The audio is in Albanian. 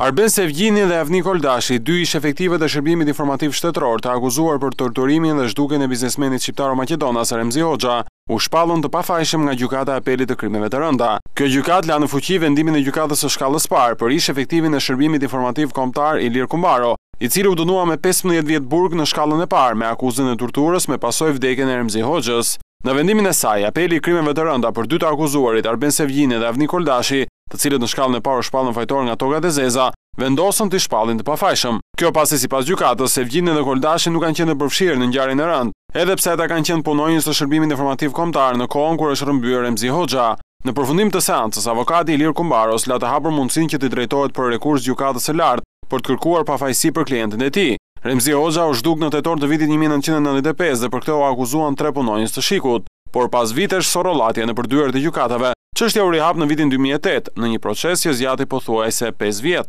Arben Sevgjini dhe Avni Koldashi, dy ish-efektivët e Shërbimit Informativ Shtetëror të akuzuar për torturimin dhe zhdukjen e biznesmenit shqiptaro-maqedonas Remzi Hoxha, u shpallën të pafajshëm nga Gjykata e Apelit të Krimeve të Rënda. Kjo gjykatë la në fuqi vendimin e Gjykatës së Shkallës Parë për ish-efektivin e Shërbimit Informativ Kombëtar Ilir Kumbaro, i cili u dënua me pesëmbëdhjetë vjet burg në shkallën e parë me akuzën e torturës me pasojë vdekjen e Remzi Hoxhës. Në vendimin e saj, Apeli i Krimeve të Rënda për dy të akuzuarit, Arben Sevgjini dhe Avni Koldashi, të cilët në shkallën e parë u shpallën fajtorë nga togat e zeza, vendosën t'i shpallin të pafajshëm. Kjo pasi sipas gjykatës, Sevgjini dhe Koldashi nuk kanë qenë të përfshirë në ngjarjen e rëndë, edhe pse ata kanë qenë punonjës të Shërbimit Informativ Kombëtar në kohën kur është rrëmbyer Remzi Hoxha. Në përfundim të seancës, avokati i Ilir Kumbaros la të hapur mundësinë që t'i drejtohet për rekurs Gjykatës së Lartë për të kërkuar pafajësi për klientin e tij. Remzi Hoxha u zhduk në tetor të vitit një mijë e nëntëqind e nëntëdhjetë e pesë dhe për këtë u akuzuan tre punonjës të SHIK-ut. Por pas vitesh sorrollatje nëpër dyer të gjykatave, çështja u rihap në vitin dy mijë e tetë, në një proces që zgjati pothuajse pesë vjet.